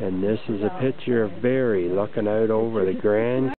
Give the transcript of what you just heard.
And this is a picture of Barry looking out over the Grand